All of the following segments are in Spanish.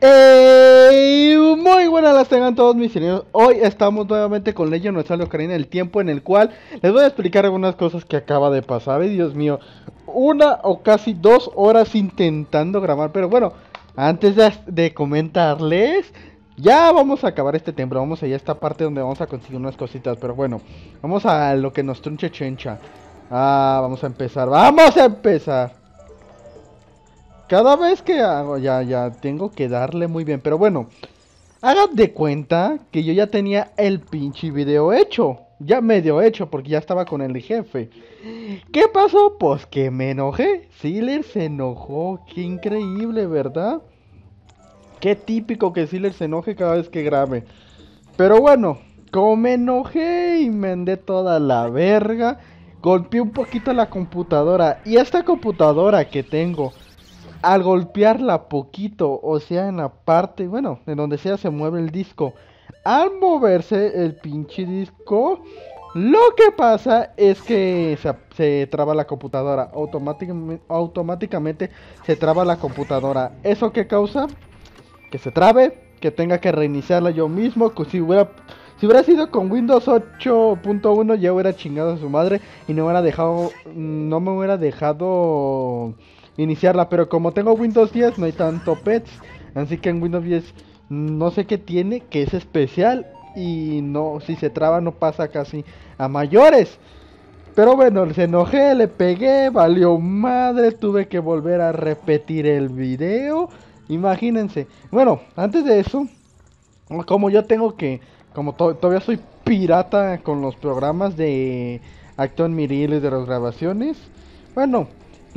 Ey, muy buenas las tengan todos mis señores. Hoy estamos nuevamente con Legend of Zelda Ocarina el tiempo en el cual les voy a explicar algunas cosas que acaba de pasar. Ay, Dios mío, una o casi dos horas intentando grabar, pero bueno, antes de, de comentarles, ya vamos a acabar este templo. Vamos allá a esta parte donde vamos a conseguir unas cositas, pero bueno, vamos a lo que nos trunche chencha. Ah, vamos a empezar, vamos a empezar. Cada vez que hago, ya, ya, tengo que darle muy bien. Pero bueno, hagan de cuenta que yo ya tenía el pinche video hecho. Ya medio hecho, porque ya estaba con el jefe. ¿Qué pasó? Pues que me enojé. Sealer se enojó. Qué increíble, ¿verdad? Qué típico que Sealer se enoje cada vez que grabe. Pero bueno, como me enojé y me andé toda la verga, golpeé un poquito la computadora. Y esta computadora que tengo al golpearla poquito, o sea, en la parte, bueno, en donde sea se mueve el disco, al moverse el pinche disco, lo que pasa es que se, traba la computadora, automáticamente, automáticamente se traba la computadora. ¿Eso qué causa? Que se trabe, que tenga que reiniciarla yo mismo, que si hubiera... Si hubiera sido con Windows 8.1 ya hubiera chingado a su madre y no hubiera dejado, no me hubiera dejado iniciarla. Pero como tengo Windows 10 no hay tanto pets. Así que en Windows 10 no sé qué tiene, que es especial. Y no, si se traba no pasa casi a mayores. Pero bueno, se enojé, le pegué, valió madre, tuve que volver a repetir el video. Imagínense. Bueno, antes de eso, como yo tengo que, como to todavía soy pirata con los programas de Acton Miriles de las grabaciones. Bueno,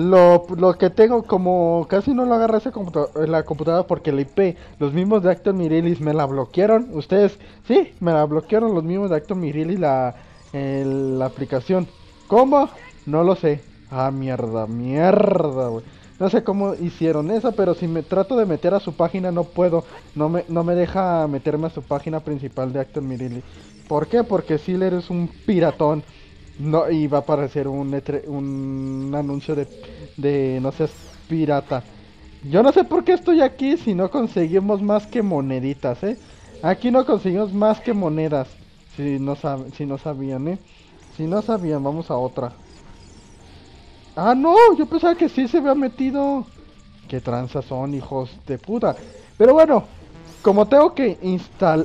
lo, lo, que tengo, como casi no lo agarré esa en la computadora porque la IP, los mismos de Acton Mirilis me la bloquearon. Ustedes, sí, me la bloquearon los mismos de Acton Mirilis la, la aplicación. ¿Cómo? No lo sé. Ah, mierda, mierda, güey. No sé cómo hicieron eso, pero si me trato de meter a su página no puedo. No me, no me deja meterme a su página principal de Acton Mirilis. ¿Por qué? Porque Sealer es un piratón. No, y va a aparecer un, un anuncio de, de no seas pirata. Yo no sé por qué estoy aquí si no conseguimos más que moneditas, ¿eh? Aquí no conseguimos más que monedas. Si no, si no sabían, ¿eh? Si no sabían, vamos a otra. Ah, no, yo pensaba que sí se había metido. Qué tranzas son, hijos de puta. Pero bueno, como tengo que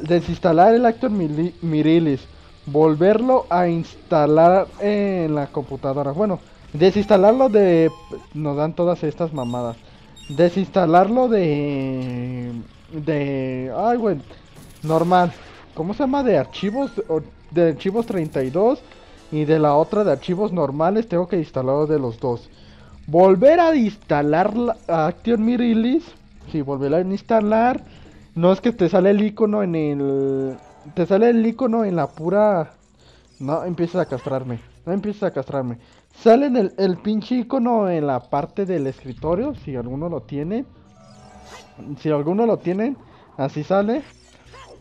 desinstalar el Actor Mirilis volverlo a instalar en la computadora. Bueno, desinstalarlo de... Nos dan todas estas mamadas. Desinstalarlo de... De... Ay, güey. Normal. ¿Cómo se llama? De archivos... De archivos 32. Y de la otra de archivos normales. Tengo que instalarlo de los dos. Volver a instalar Action Mirilis. Sí, volver a instalar. No es que te sale el icono en el te sale el icono en la pura... No empiezas a castrarme. No empieces a castrarme. Sale el, el pinche icono en la parte del escritorio. Si alguno lo tiene. Si alguno lo tiene. Así sale.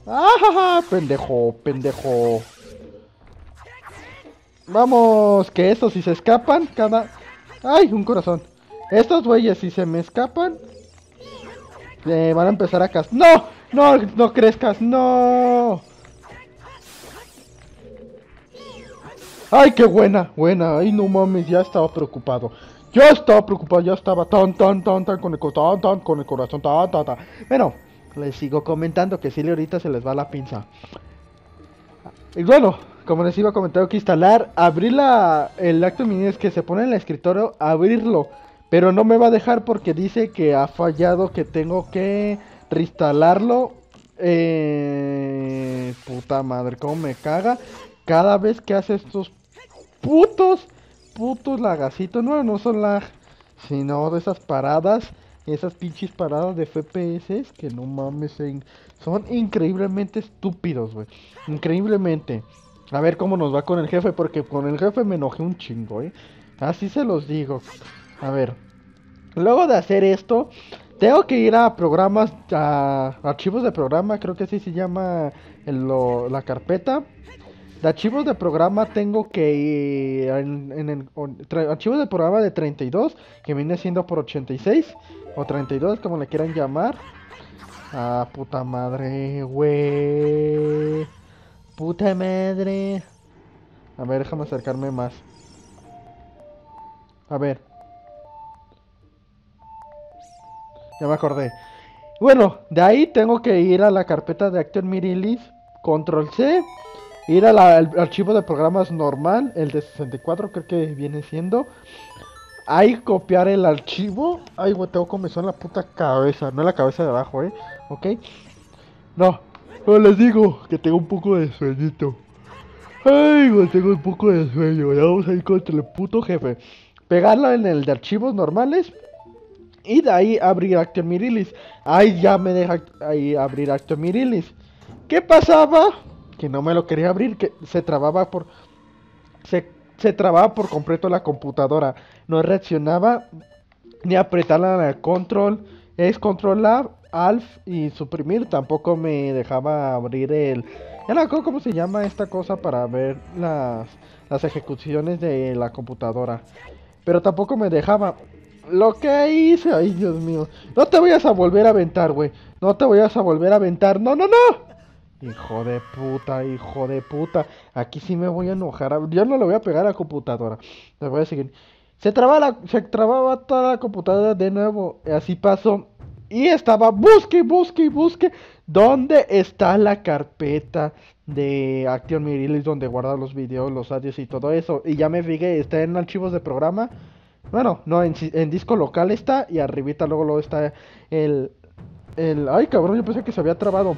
¡Ah! Pendejo, pendejo. Vamos, que estos si se escapan, cada... ¡Ay! Un corazón. Estos güeyes si se me escapan... Eh, van a empezar a castrar. ¡No! ¡No! ¡No crezcas! ¡No! ¡Ay, qué buena! Buena. Ay, no mames, ya estaba preocupado. Ya estaba preocupado, ya estaba tan, tan, tan, tan con el, tan, tan, con el corazón, tan, tan, tan. Bueno, les sigo comentando que si le ahorita se les va la pinza. Y bueno, como les iba a comentar, que instalar, abrir la, el acto mini es que se pone en el escritorio, abrirlo. Pero no me va a dejar porque dice que ha fallado, que tengo que reinstalarlo. Eh, puta madre, cómo me caga. Cada vez que hace estos putos, putos lagacitos. No, no son lag, sino de esas paradas. Esas pinches paradas de FPS que no mames, son increíblemente estúpidos, güey. Increíblemente. A ver cómo nos va con el jefe, porque con el jefe me enojé un chingo, ¿eh? Así se los digo. A ver. Luego de hacer esto, tengo que ir a programas, a archivos de programa, creo que así se llama la carpeta. De archivos de programa tengo que ir en, el archivos de programa de 32, que viene siendo por 86 o 32, como le quieran llamar. Ah, puta madre, güey. Puta madre. A ver, déjame acercarme más. A ver. Ya me acordé. Bueno, de ahí tengo que ir a la carpeta de Actor Mirilis, Control C, ir al archivo de programas normal, el de 64 creo que viene siendo. Ahí copiar el archivo. Ay, güey, tengo comenzó en la puta cabeza, no en la cabeza de abajo, eh. ¿Ok? No, no les digo que tengo un poco de sueñito. Ay, güey, tengo un poco de sueño. Vamos a ir contra el puto jefe. Pegarlo en el de archivos normales y de ahí abrir Actor Mirilis. Ahí ya me deja ahí abrir Actor Mirilis. ¿Qué pasaba? Que no me lo quería abrir, que se trababa por... Se, se trababa por completo la computadora. No reaccionaba ni apretarla el control. Es controlar, alf y suprimir. Tampoco me dejaba abrir el... Ya no cómo se llama esta cosa para ver las, las ejecuciones de la computadora. Pero tampoco me dejaba. Lo que hice, ay Dios mío. No te vayas a volver a aventar, güey. No te vayas a volver a aventar. No, no, no. Hijo de puta, hijo de puta. Aquí sí me voy a enojar. Yo no le voy a pegar a la computadora. Le voy a. Se trababa, la, se trababa toda la computadora de nuevo. Así pasó. Y estaba, busque, busque, busque. ¿Dónde está la carpeta de Action Mirilis donde guarda los videos, los audios y todo eso? Y ya me fijé, está en archivos de programa. Bueno, no, en, disco local está y arribita luego, luego está el, el... Ay, cabrón, yo pensé que se había trabado.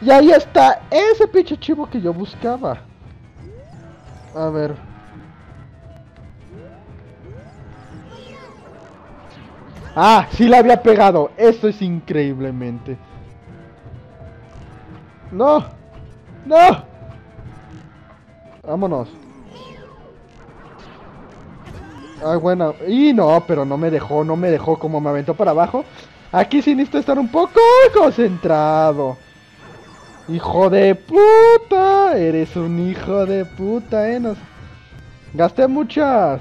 Y ahí está ese pinche chivo que yo buscaba. A ver. Ah, sí la había pegado. Esto es increíblemente. No. No. Vámonos. Ay, bueno. Y no, pero no me dejó, no me dejó como me aventó para abajo. Aquí sí necesito estar un poco concentrado. Hijo de puta. Eres un hijo de puta, eh. Gasté muchas.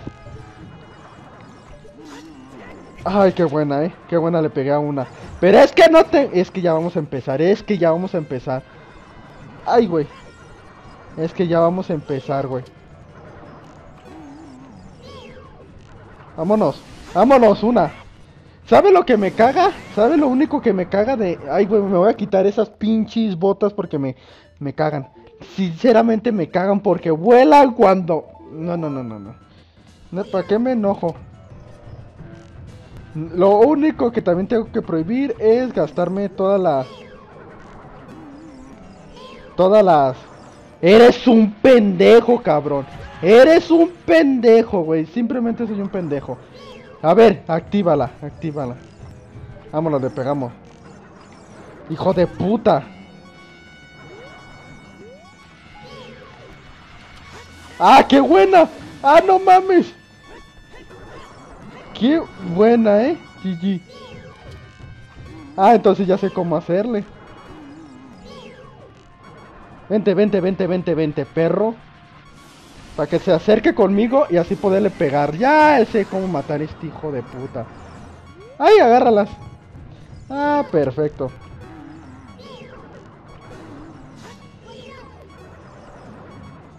Ay, qué buena, eh. Qué buena le pegué a una. Pero es que no te... Es que ya vamos a empezar. Es que ya vamos a empezar. Ay, güey. Es que ya vamos a empezar, güey. Vámonos. Vámonos, una. ¿Sabe lo que me caga? ¿Sabe lo único que me caga de... Ay, güey, me voy a quitar esas pinches botas porque me, me cagan. Sinceramente me cagan porque vuelan cuando... No, no, no, no, no. ¿Para qué me enojo? Lo único que también tengo que prohibir es gastarme todas las... Todas las... Eres un pendejo, cabrón. Eres un pendejo, güey. Simplemente soy un pendejo. A ver, actívala, actívala. Vámonos, le pegamos. Hijo de puta. ¡Ah, qué buena! ¡Ah, no mames! ¡Qué buena, eh! GG. Ah, entonces ya sé cómo hacerle. Vente, vente, vente, vente, vente, perro. Para que se acerque conmigo y así poderle pegar. Ya sé cómo matar a este hijo de puta. ¡Ay, agárralas! Ah, perfecto.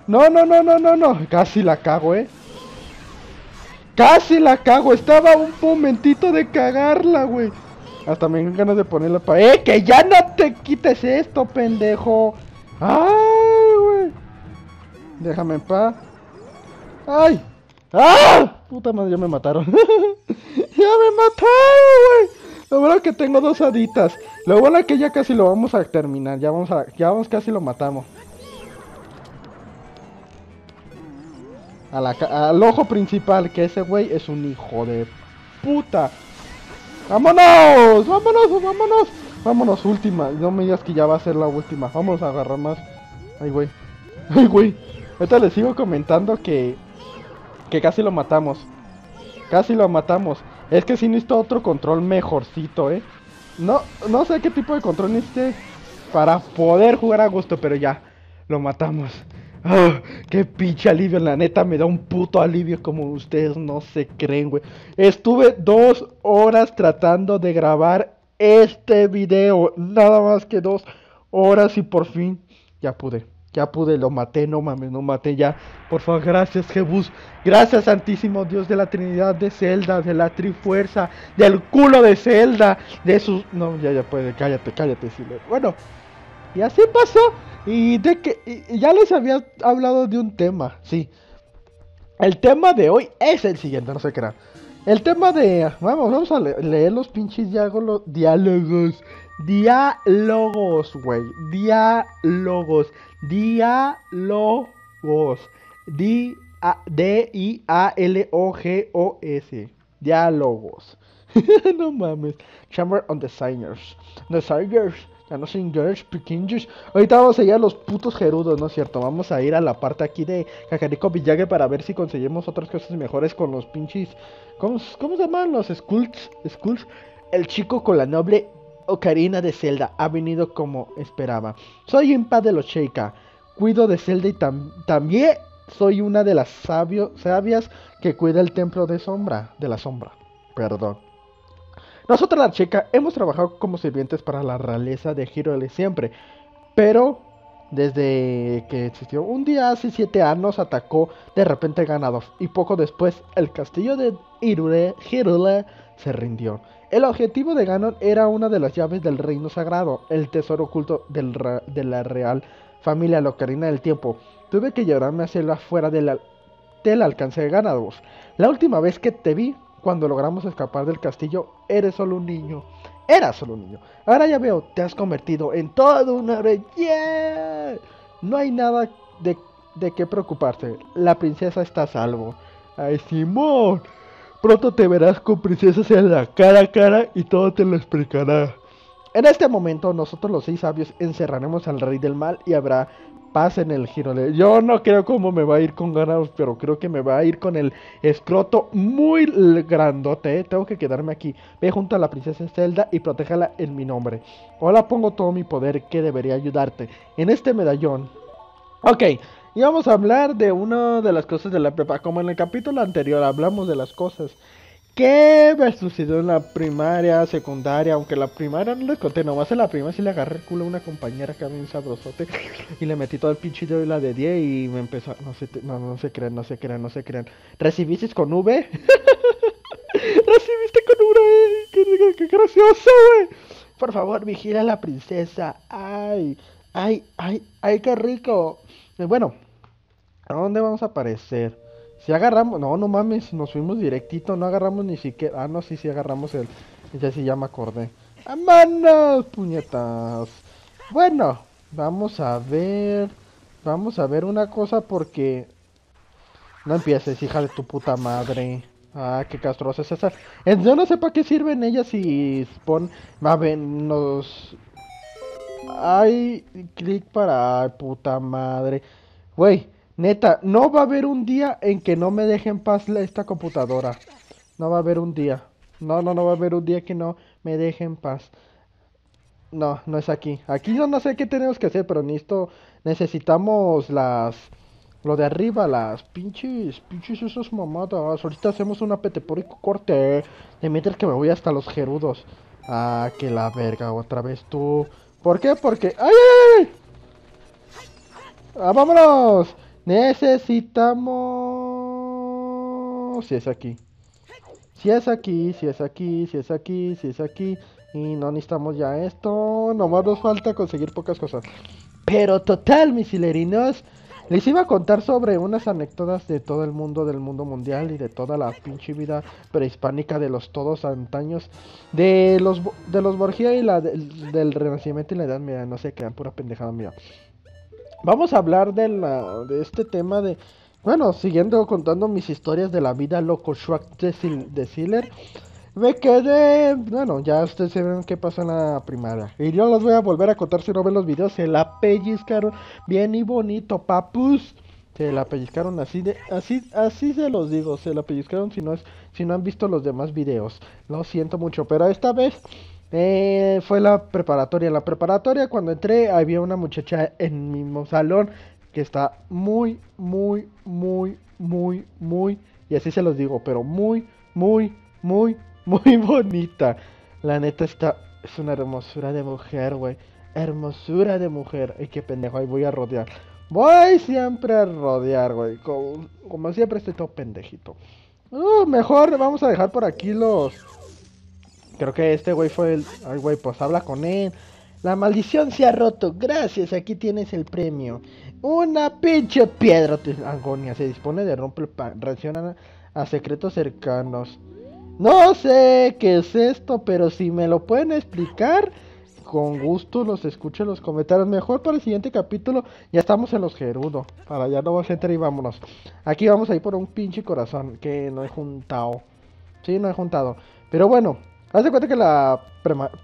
No, no, no, no, no, no. Casi la cago, eh. Casi la cago. Estaba un momentito de cagarla, güey. Hasta me dan ganas de ponerla para... ¡Eh, que ya no te quites esto, pendejo! ¡Ay, güey! Déjame en paz. ¡Ay! ¡Ah! Puta madre, ya me mataron. ¡Ya me mataron, güey! Lo bueno es que tengo dos haditas. Lo bueno es que ya casi lo vamos a terminar. Ya vamos a... Ya vamos, casi lo matamos. Al ojo principal, que ese güey es un hijo de puta. ¡Vámonos! ¡Vámonos! ¡Vámonos! Vámonos, última. No me digas que ya va a ser la última. Vamos a agarrar más. Ay, güey. Ay, güey. Ahorita les sigo comentando que que casi lo matamos. Casi lo matamos. Es que si necesito otro control mejorcito, ¿eh? No, no sé qué tipo de control necesite para poder jugar a gusto, pero ya, lo matamos. Oh, qué pinche alivio, la neta me da un puto alivio como ustedes no se creen, güey. Estuve dos horas tratando de grabar este video. Nada más que dos horas y por fin ya pude. Ya pude, lo maté, no mames, no maté ya. Por favor, gracias Jebus. Gracias Santísimo Dios de la Trinidad de Zelda, de la Trifuerza, del culo de Zelda, de sus... No, ya, ya puede, cállate, cállate, Siler. Bueno, y así pasó. Y de que ya les había hablado de un tema, sí. El tema de hoy es el siguiente, no qué era. El tema de... Vamos, vamos a leer los pinches diálogos. Diálogos. Güey. Diálogos. Diálogos. D-I-A-L-O-G-O-S. Diálogos. no mames. Chamber on Designers. Designers. Ya no sé inglés, pequeños. Ahorita vamos a ir a los putos gerudos, ¿no es cierto? Vamos a ir a la parte aquí de Cacarico Villague para ver si conseguimos otras cosas mejores con los pinches. ¿Cómo, cómo se llaman los Skulls? Skulls. El chico con la noble Ocarina de Zelda ha venido como esperaba. Soy impa de los Sheikah. Cuido de Zelda y también soy una de las sabias que cuida el templo de sombra. De la sombra. Perdón. Nosotros la Checa hemos trabajado como sirvientes para la realeza de Hyrule siempre, pero desde que existió un día hace siete años atacó de repente Ganador y poco después el castillo de Hyrule, se rindió. El objetivo de Ganon era una de las llaves del reino sagrado, el tesoro oculto de la real familia Locarina del tiempo. Tuve que llevarme a hacerlo fuera del alcance de Ganador. La última vez que te vi cuando logramos escapar del castillo, eres solo un niño. Era solo un niño. Ahora ya veo, te has convertido en todo un héroe. No hay nada de, de qué preocuparte. La princesa está a salvo. Ay, Simón. Pronto te verás con princesas en la cara a cara y todo te lo explicará. En este momento, nosotros los seis sabios encerraremos al rey del mal y habrá paz en el giro. Yo no creo cómo me va a ir con ganados, pero creo que me va a ir con el escroto muy grandote. Tengo que quedarme aquí. Ve junto a la princesa Zelda y protégala en mi nombre. Ahora pongo todo mi poder que debería ayudarte. En este medallón. Ok, y vamos a hablar de una de las cosas de la prepa. Como en el capítulo anterior hablamos de las cosas ¿Qué me sucedió en la primaria, secundaria? Aunque la primaria no les conté, nomás en la primaria sí le agarré el culo a una compañera que había un sabrosote y le metí todo el pinche de la de 10 y me empezó. No se, no, no se crean, no se crean, no se crean. ¿Recibiste con V? ¿Recibiste con V? ¡Qué, qué gracioso, güey! Por favor, vigila a la princesa. ¡Ay! ¡Ay! ¡Ay! ¡Ay, qué rico! Bueno, ¿a dónde vamos a aparecer? Si agarramos, no, no mames, nos fuimos directito, no agarramos ni siquiera. Ah, no, sí, sí agarramos el. Ya sí, ya me acordé. ¡A manos, puñetas! Bueno, vamos a ver. Vamos a ver una cosa porque. No empieces, hija de tu puta madre. Ah, qué castrosa es esa. Yo no sé para qué sirven ellas si pon. A ver, nos. Hay clic para. puta madre. Güey. Neta, no va a haber un día en que no me deje en paz esta computadora. No va a haber un día. No, no, no va a haber un día que no me deje en paz. No, no es aquí. Aquí yo no sé qué tenemos que hacer, pero necesito, necesitamos las... Lo de arriba, las pinches, pinches esos mamadas. Ahorita hacemos una petepórico corte. De mientras que me voy hasta los gerudos. Ah, que la verga, otra vez tú. ¿Por qué? Porque... ¡Ay, ay, ay! ¡Ah, vámonos! Necesitamos... Si es aquí. Si es aquí, si es aquí, si es aquí, si es aquí. Y no necesitamos ya esto. Nomás nos falta conseguir pocas cosas. Pero total, mis hilerinos. Les iba a contar sobre unas anécdotas de todo el mundo, del mundo mundial y de toda la pinche vida prehispánica de los todos antaños. De los, de los Borgia y la del Renacimiento y la Edad Media. No sé, quedan pura pendejada mía. Vamos a hablar de, la, de este tema de... Bueno, siguiendo contando mis historias de la vida loco Shrek de, Sil Me quedé... Bueno, ya ustedes saben qué pasó en la primaria. Y yo los voy a volver a contar si no ven los videos. Se la pellizcaron bien y bonito, papus. Se la pellizcaron así de... Así, así se los digo. Se la pellizcaron si no, es, si no han visto los demás videos. Lo siento mucho. Pero esta vez eh, fue la preparatoria. La preparatoria, cuando entré, había una muchacha en mi salón que está muy, muy, muy, muy, muy, y así se los digo, pero muy, muy, muy, muy bonita. La neta está Es una hermosura de mujer, güey. Hermosura de mujer. Ay, qué pendejo, ahí voy a rodear. Voy siempre a rodear, güey. Como, como siempre estoy todo pendejito. Uh, mejor vamos a dejar por aquí los... Creo que este güey fue el... Ay, güey, pues habla con él. La maldición se ha roto. Gracias, aquí tienes el premio. Una pinche piedra. Agonia se dispone de romper. Reacciona a secretos cercanos. No sé qué es esto, pero si me lo pueden explicar, con gusto los escucho en los comentarios. Mejor para el siguiente capítulo, ya estamos en los Gerudo. Para allá no vamos a entrar y vámonos. Aquí vamos a ir por un pinche corazón que no he juntado. Sí, no he juntado. Pero bueno, haz de cuenta que la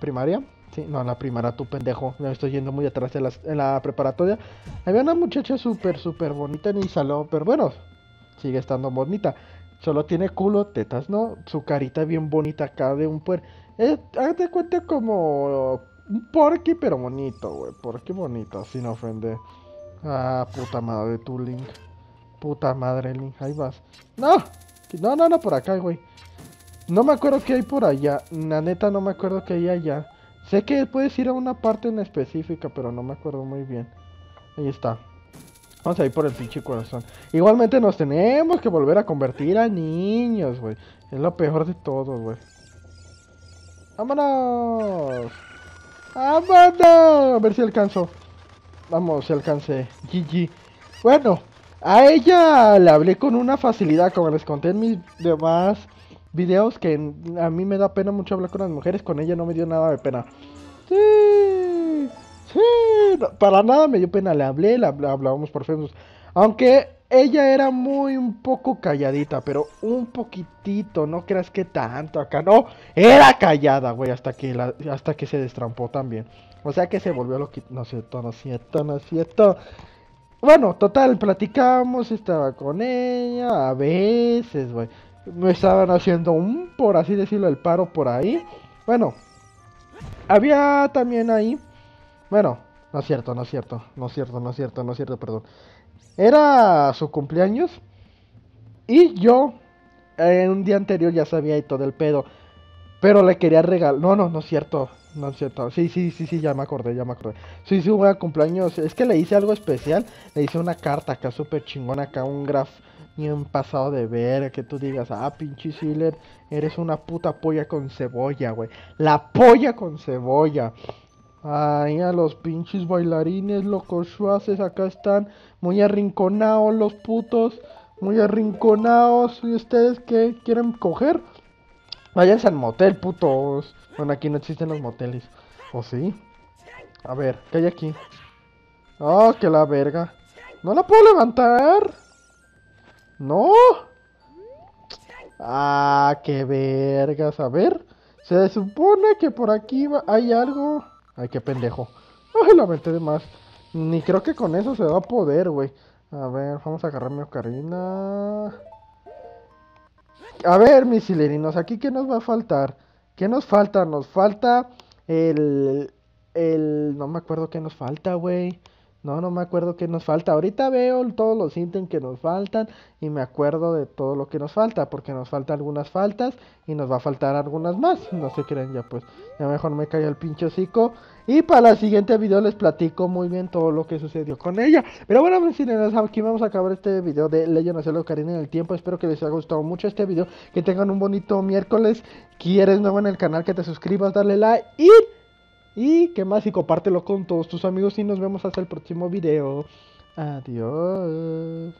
primaria. Sí, no, la primaria, tu pendejo. Me estoy yendo muy atrás en la, preparatoria. Había una muchacha súper, súper bonita en el salón. Pero bueno, sigue estando bonita. Solo tiene culo, tetas, ¿no? Su carita bien bonita acá de un puer. Eh, hazte cuenta como un porky, pero bonito, güey. Porky bonito, sin ofender. Ah, puta madre, tu Link. Puta madre, Link. Ahí vas. No, no, no, no, por acá, güey. No me acuerdo qué hay por allá. La neta, no me acuerdo qué hay allá. Sé que puedes ir a una parte en específica, pero no me acuerdo muy bien. Ahí está. Vamos a ir por el pinche corazón. Igualmente nos tenemos que volver a convertir a niños, güey. Es lo peor de todo, güey. ¡Vámonos! ¡Vámonos! A ver si alcanzo. Vamos, si alcancé. GG. Bueno, a ella le hablé con una facilidad, como les conté en mis demás videos, que a mí me da pena mucho hablar con las mujeres. Con ella no me dio nada de pena. Sí. Sí, para nada me dio pena, le hablé, le hablábamos por Facebook. Aunque ella era muy un poco calladita, pero un poquitito, no creas que tanto acá, no, era callada, güey, hasta que la, hasta que se destrampó también. O sea que se volvió lo que no es cierto, no es cierto, no es cierto. Bueno, total, platicamos, estaba con ella, a veces, güey. Me estaban haciendo un, por así decirlo, el paro por ahí. Bueno, había también ahí bueno, no es cierto, no es cierto, no es cierto, no es cierto, no es cierto, perdón. Era su cumpleaños y yo en un día anterior ya sabía y todo el pedo. Pero le quería regalar. No, no, no es cierto. No es cierto. Sí, sí, sí, sí, ya me acordé, ya me acordé. Sí, sí, un cumpleaños. Es que le hice algo especial. Le hice una carta acá súper chingona, acá un graf bien pasado de ver. Que tú digas, ah, pinche Sealer, eres una puta polla con cebolla, güey. La polla con cebolla. Ay, a los pinches bailarines, locos suaces, acá están muy arrinconados los putos, muy arrinconados. ¿Y ustedes qué quieren coger? Váyanse al motel, putos. Bueno, aquí no existen los moteles. ¿O sí? A ver, ¿qué hay aquí? Oh, que la verga. ¿No la puedo levantar? ¿No? Ah, qué vergas. A ver. Se supone que por aquí hay algo. Ay, qué pendejo. Ay, la de más. Ni creo que con eso se va a poder, güey. A ver, vamos a agarrar mi ocarina. A ver, mis silerinos, ¿aquí qué nos va a faltar? ¿Qué nos falta? Nos falta el... El... No me acuerdo qué nos falta, güey. No, no me acuerdo qué nos falta. Ahorita veo todos los ítems que nos faltan y me acuerdo de todo lo que nos falta, porque nos faltan algunas faltas y nos va a faltar algunas más. No se creen ya, pues ya mejor me cae el pinche hocico. Y para el siguiente video les platico muy bien todo lo que sucedió con ella. Pero bueno, pues, aquí vamos a acabar este video de Legend of Karina en el tiempo. Espero que les haya gustado mucho este video. Que tengan un bonito miércoles. Quieres nuevo en el canal, que te suscribas, darle like y... Y qué más y compártelo con todos tus amigos y nos vemos hasta el próximo video. Adiós.